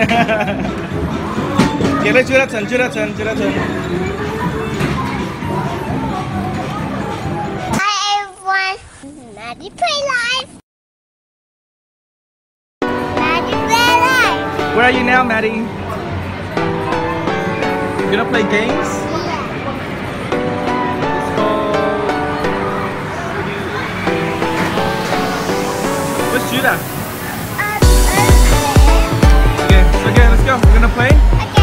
Hi everyone, Maddie Play Maddie Play life. Where are you now, Maddie? You gonna play games? Yeah. Let's do that. Okay, let's go. We're gonna play.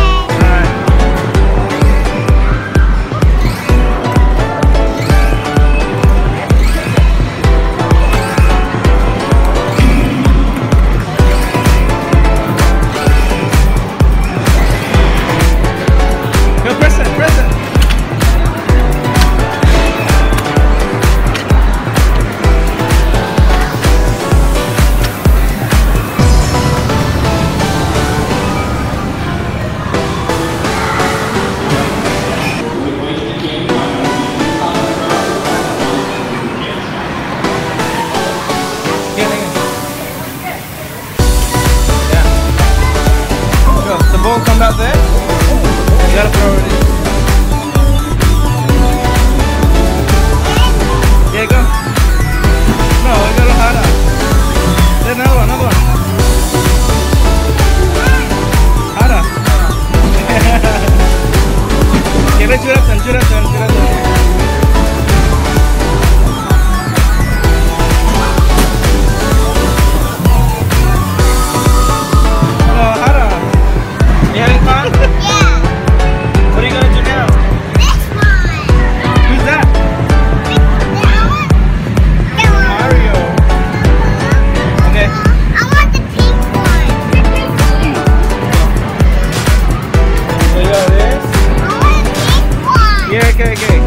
gotta it. Yeah, go. No, I got a hot out. Another one, another one. Hot out. yeah, let's do that then, do that then, do that then. okay, okay.